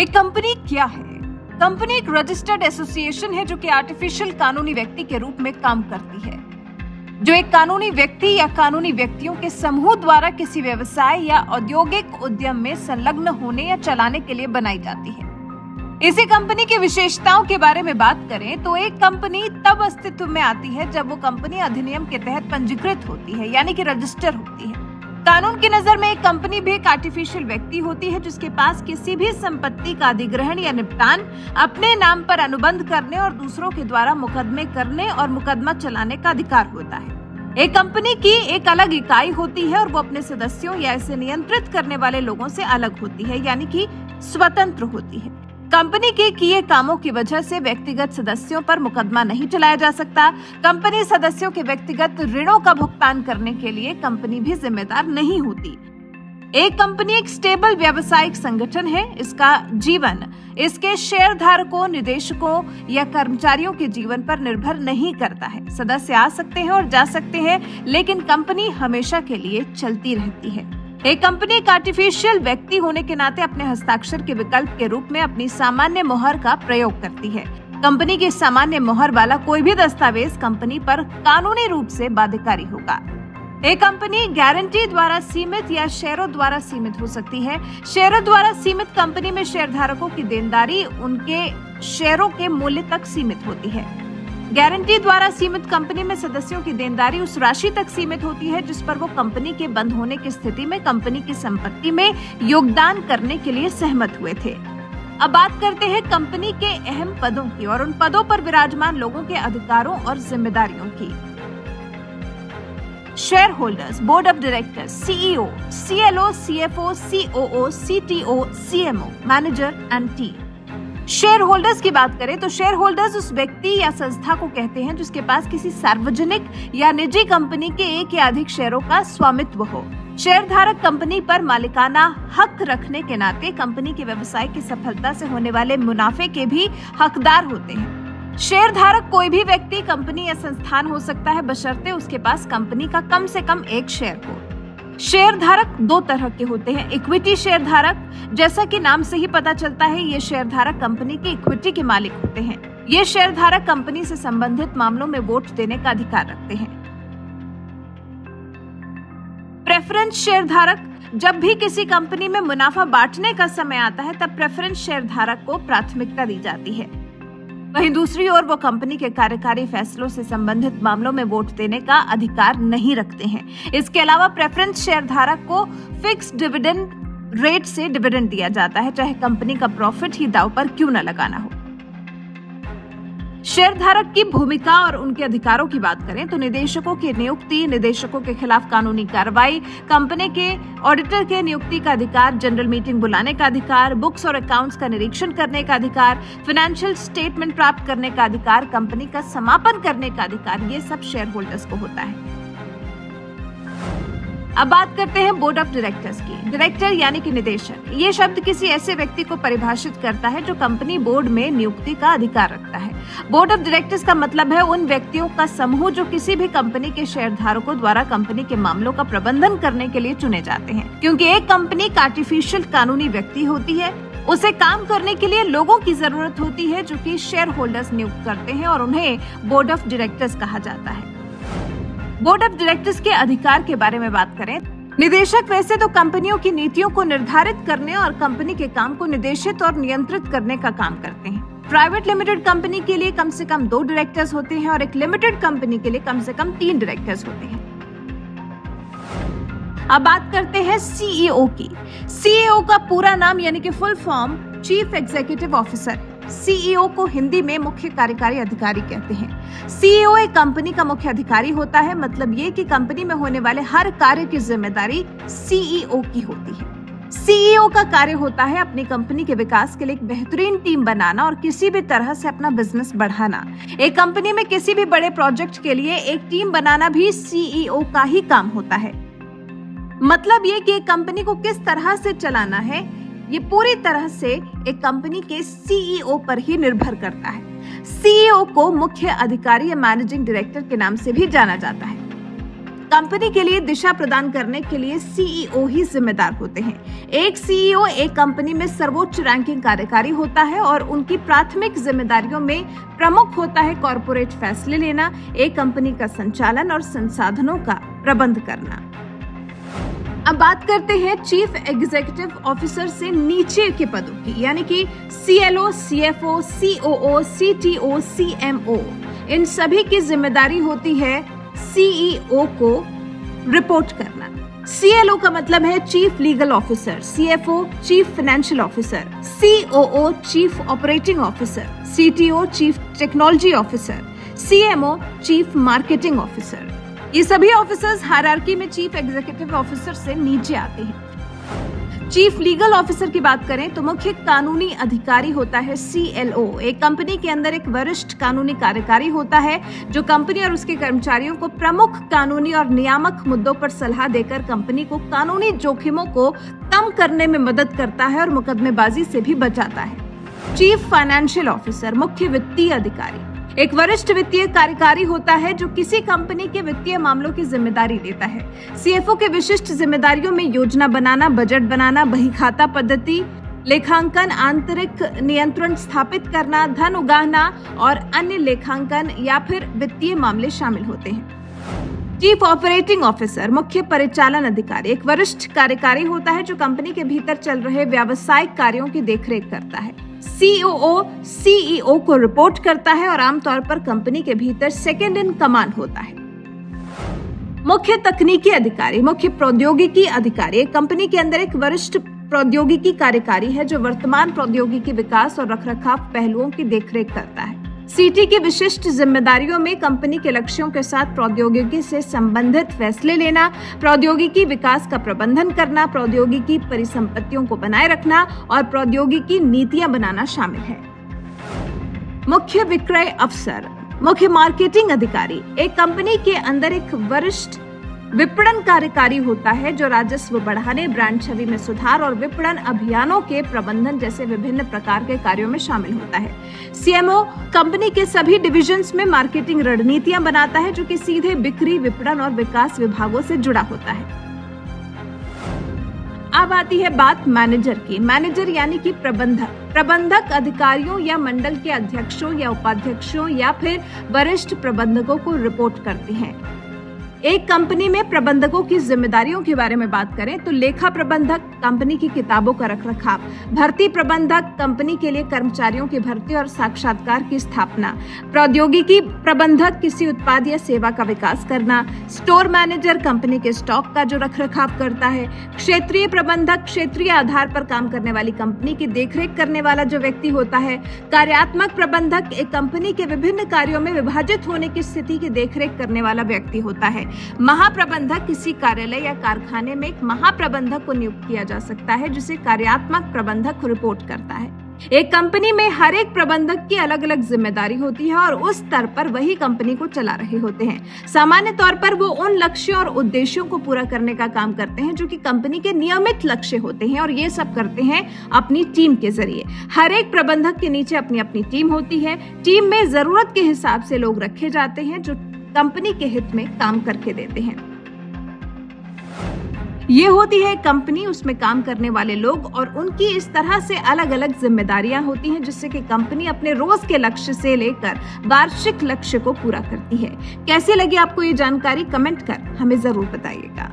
एक कंपनी क्या है? कंपनी एक रजिस्टर्ड एसोसिएशन है जो कि आर्टिफिशियल कानूनी व्यक्ति के रूप में काम करती है। जो एक कानूनी व्यक्ति या कानूनी व्यक्तियों के समूह द्वारा किसी व्यवसाय या औद्योगिक उद्यम में संलग्न होने या चलाने के लिए बनाई जाती है। इसी कंपनी की विशेषताओं के बारे में बात करें तो एक कंपनी तब अस्तित्व में आती है जब वो कंपनी अधिनियम के तहत पंजीकृत होती है, यानी कि रजिस्टर होती है। कानून की नज़र में एक कंपनी भी एक आर्टिफिशियल व्यक्ति होती है, जिसके पास किसी भी संपत्ति का अधिग्रहण या निपटान अपने नाम पर अनुबंध करने और दूसरों के द्वारा मुकदमे करने और मुकदमा चलाने का अधिकार होता है। एक कंपनी की एक अलग इकाई होती है और वो अपने सदस्यों या इसे नियंत्रित करने वाले लोगों से अलग होती है, यानी कि स्वतंत्र होती है। कंपनी के किए कामों की वजह से व्यक्तिगत सदस्यों पर मुकदमा नहीं चलाया जा सकता। कंपनी सदस्यों के व्यक्तिगत ऋणों का भुगतान करने के लिए कंपनी भी जिम्मेदार नहीं होती। एक कंपनी एक स्टेबल व्यावसायिक संगठन है, इसका जीवन, इसके शेयर धारकों निदेशकों या कर्मचारियों के जीवन पर निर्भर नहीं करता है। सदस्य आ सकते हैं और जा सकते हैं, लेकिन कंपनी हमेशा के लिए चलती रहती है। एक कंपनी एक आर्टिफिशियल व्यक्ति होने के नाते अपने हस्ताक्षर के विकल्प के रूप में अपनी सामान्य मोहर का प्रयोग करती है। कंपनी की सामान्य मोहर वाला कोई भी दस्तावेज़ कंपनी पर कानूनी रूप से बाध्यकारी होगा। एक कंपनी गारंटी द्वारा सीमित या शेयरों द्वारा सीमित हो सकती है। शेयरों द्वारा सीमित कंपनी में शेयर धारकों की देनदारी उनके शेयरों के मूल्य तक सीमित होती है। गारंटी द्वारा सीमित कंपनी में सदस्यों की देनदारी उस राशि तक सीमित होती है, जिस पर वो कंपनी के बंद होने की स्थिति में, कंपनी की संपत्ति में योगदान करने के लिए सहमत हुए थे। अब बात करते हैं कंपनी के अहम पदों की और उन पदों पर विराजमान लोगों के अधिकारों और जिम्मेदारियों की। Shareholders board of directors CEO CLO CFO COO CTO CMO manager and the shareholders की बात करें तो शेयर होल्डर्स उस व्यक्ति या संस्था को कहते हैं जिसके पास किसी सार्वजनिक या निजी कंपनी के एक या अधिक शेयरों का स्वामित्व हो। शेयर धारक कंपनी पर मालिकाना हक रखने के नाते कंपनी के व्यवसाय की सफलता से होने वाले मुनाफे के भी हकदार होते हैं। शेयर धारक कोई भी व्यक्ति कंपनी या संस्थान हो सकता है, बशर्ते उसके पास कंपनी का कम से कम एक शेयर हो। शेयर धारक दो तरह के होते हैं इक्विटी शेयर धारक जैसा कि नाम से ही पता चलता है, ये शेयर धारक कंपनी के इक्विटी के मालिक होते हैं। ये शेयर धारक कंपनी से संबंधित मामलों में वोट देने का अधिकार रखते हैं। प्रेफरेंस शेयर धारक जब भी किसी कंपनी में मुनाफा बांटने का समय आता है, तब प्रेफरेंस शेयर धारक को प्राथमिकता दी जाती है। वहीं दूसरी ओर वो कंपनी के कार्यकारी फैसलों से संबंधित मामलों में वोट देने का अधिकार नहीं रखते हैं। इसके अलावा प्रेफरेंस शेयर धारक को फिक्स डिविडेंड रेट से डिविडेंड दिया जाता है, चाहे कंपनी का प्रॉफिट ही दाव पर क्यों न लगाना हो। शेयर धारक की भूमिका और उनके अधिकारों की बात करें तो निदेशकों की नियुक्ति, निदेशकों के खिलाफ कानूनी कार्रवाई, कंपनी के ऑडिटर के नियुक्ति का अधिकार, जनरल मीटिंग बुलाने का अधिकार, बुक्स और अकाउंट्स का निरीक्षण करने का अधिकार फाइनेंशियल स्टेटमेंट प्राप्त करने का अधिकार, कंपनी का समापन करने का अधिकार, ये सब शेयर होल्डर्स को होता है। अब बात करते हैं बोर्ड ऑफ़ डायरेक्टर्स की। डायरेक्टर यानी कि निदेशक। ये शब्द किसी ऐसे व्यक्ति को परिभाषित करता है जो कंपनी बोर्ड में नियुक्ति का अधिकार रखता है। बोर्ड ऑफ़ डायरेक्टर्स का मतलब है उन व्यक्तियों का समूह जो किसी भी कंपनी के शेयर धारकों द्वारा कंपनी के मामलों का प्रबंधन करने के लिए चुने जाते हैं। क्योंकि एक कंपनी एक आर्टिफिशियल कानूनी व्यक्ति होती है, उसे काम करने के लिए लोगों की ज़रूरत होती है जो कि शेयर होल्डर्स नियुक्त करते हैं और उन्हें बोर्ड ऑफ़ डायरेक्टर्स कहा जाता है। बोर्ड ऑफ़ डायरेक्टर्स के अधिकार के बारे में बात करें। निदेशक वैसे तो कंपनियों की नीतियों को निर्धारित करने और कंपनी के काम को निदेशित और नियंत्रित करने का काम करते हैं। प्राइवेट लिमिटेड कंपनी के लिए कम से कम दो डायरेक्टर्स होते हैं और एक लिमिटेड कंपनी के लिए कम से कम तीन डायरेक्टर्स होते हैं। अब बात करते हैं सीईओ की। सीईओ का पूरा नाम यानी कि full form chief executive officer CEO को हिंदी में मुख्य कार्यकारी अधिकारी कहते हैं। सीईओ एक कंपनी का मुख्य अधिकारी होता है मतलब ये कि कंपनी में होने वाले हर कार्य की ज़िम्मेदारी सीईओ की होती है। सीईओ का कार्य होता है अपनी कंपनी के विकास के लिए एक बेहतरीन टीम बनाना और किसी भी तरह से अपना बिज़नेस बढ़ाना। एक कंपनी में किसी भी बड़े प्रोजेक्ट के लिए एक टीम बनाना भी सीईओ का ही काम होता है। मतलब ये कि एक कंपनी को किस तरह से चलाना है ये पूरी तरह से एक कंपनी के सीईओ पर ही निर्भर करता है। सीईओ को मुख्य अधिकारी या मैनेजिंग डायरेक्टर के नाम से भी जाना जाता है। कंपनी के लिए दिशा प्रदान करने के लिए सीईओ ही जिम्मेदार होते हैं। एक सीईओ एक कंपनी में सर्वोच्च रैंकिंग कार्यकारी होता है और उनकी प्राथमिक जिम्मेदारियों में प्रमुख होता है कॉरपोरेट फैसले लेना, एक कंपनी का संचालन और संसाधनों का प्रबंध करना। अब बात करते हैं चीफ एग्जीक्यूटिव ऑफिसर से नीचे के पदों की यानी कि CLO, CFO, COO, CTO, CMO इन सभी की ज़िम्मेदारी होती है सीईओ को रिपोर्ट करना। सीएलओ का मतलब है chief legal officer CFO chief financial officer COO chief operating officer CTO chief technology officer CMO chief marketing officer ये सभी ऑफिसर्स हायरार्की में चीफ एग्जीक्यूटिव ऑफिसर से नीचे आते हैं। चीफ लीगल ऑफिसर की बात करें तो मुख्य कानूनी अधिकारी होता है सीएलओ एक कंपनी के अंदर एक वरिष्ठ कानूनी कार्यकारी होता है, जो कंपनी और उसके कर्मचारियों को प्रमुख कानूनी और नियामक मुद्दों पर सलाह देकर कंपनी को कानूनी जोखिमों को कम करने में मदद करता है और मुकदमेबाजी से भी बचाता है। चीफ फाइनेंशियल ऑफिसर मुख्य वित्तीय अधिकारी। एक वरिष्ठ वित्तीय कार्यकारी होता है जो किसी कंपनी के वित्तीय मामलों की ज़िम्मेदारी लेता है। सीएफओ के विशिष्ट जिम्मेदारियों में योजना बनाना बजट बनाना, बही खाता पद्धति, लेखांकन, आंतरिक नियंत्रण स्थापित करना, धन उगाना और अन्य लेखांकन या फिर वित्तीय मामले शामिल होते हैं। चीफ ऑपरेटिंग ऑफिसर मुख्य परिचालन अधिकारी, एक वरिष्ठ कार्यकारी होता है जो कंपनी के भीतर चल रहे व्यावसायिक कार्यों की देखरेख करता है। सीओओ सीईओ e को रिपोर्ट करता है और आमतौर पर कंपनी के भीतर सेकेंड इन कमांड होता है। मुख्य तकनीकी अधिकारी, मुख्य प्रौद्योगिकी अधिकारी कंपनी के अंदर एक वरिष्ठ प्रौद्योगिकी कार्यकारी है जो वर्तमान प्रौद्योगिकी विकास और रखरखाव पहलुओं की देखरेख करता है। सीटी की विशिष्ट जिम्मेदारियों में कंपनी के लक्ष्यों के साथ प्रौद्योगिकी से संबंधित फैसले लेना, प्रौद्योगिकी विकास का प्रबंधन करना, प्रौद्योगिकी परिसंपत्तियों को बनाए रखना और प्रौद्योगिकी नीतियाँ बनाना शामिल है। मुख्य विक्रय अफसर, मुख्य मार्केटिंग अधिकारी, एक कंपनी के अंदर एक वरिष्ठ विपणन कार्यकारी होता है, जो राजस्व बढ़ाने, ब्रांड छवि में सुधार और विपणन अभियानों के प्रबंधन जैसे विभिन्न प्रकार के कार्यों में शामिल होता है। सीएमओ कंपनी के सभी डिविजन में मार्केटिंग रणनीतियाँ बनाता है, जो कि सीधे बिक्री, विपणन और विकास विभागों से जुड़ा होता है। अब आती है बात मैनेजर की। मैनेजर यानी कि प्रबंधक। प्रबंधक अधिकारियों या मंडल के अध्यक्षों या उपाध्यक्षों या फिर वरिष्ठ प्रबंधकों को रिपोर्ट करते हैं। एक कंपनी में प्रबंधकों की जिम्मेदारियों के बारे में बात करें तो लेखा प्रबंधक कंपनी की किताबों का रखरखाव, भर्ती प्रबंधक कंपनी के लिए कर्मचारियों की भर्ती और साक्षात्कार की स्थापना, प्रौद्योगिकी प्रबंधक किसी उत्पाद या सेवा का विकास करना, स्टोर मैनेजर कंपनी के स्टॉक का जो रखरखाव करता है, क्षेत्रीय प्रबंधक क्षेत्रीय आधार पर काम करने वाली कंपनी की देखरेख करने वाला जो व्यक्ति होता है, कार्यात्मक प्रबंधक एक कंपनी के विभिन्न कार्यों में विभाजित होने की स्थिति की देखरेख करने वाला व्यक्ति होता है। महाप्रबंधक किसी कार्यालय या कारखाने में एक महाप्रबंधक को नियुक्त किया जा सकता है, जिसे कार्यात्मक प्रबंधक रिपोर्ट करता है। एक कंपनी में हर एक प्रबंधक की अलग अलग ज़िम्मेदारी होती है और उस स्तर पर वही कंपनी को चला रहे होते हैं। सामान्य तौर पर वो उन लक्ष्यों और उद्देश्यों को पूरा करने का काम करते हैं, जो कि कंपनी के नियमित लक्ष्य होते हैं और ये सब करते हैं अपनी टीम के ज़रिए। हर एक प्रबंधक के नीचे अपनी अपनी टीम होती है। टीम में ज़रूरत के हिसाब से लोग रखे जाते हैं, जो कंपनी के हित में काम करके देते हैं। ये होती है कंपनी, उसमें काम करने वाले लोग और उनकी इस तरह से अलग अलग जिम्मेदारियाँ होती हैं, जिससे कि कंपनी अपने रोज के लक्ष्य से लेकर वार्षिक लक्ष्य को पूरा करती है। कैसे लगी आपको ये जानकारी? कमेंट कर हमें ज़रूर बताइएगा।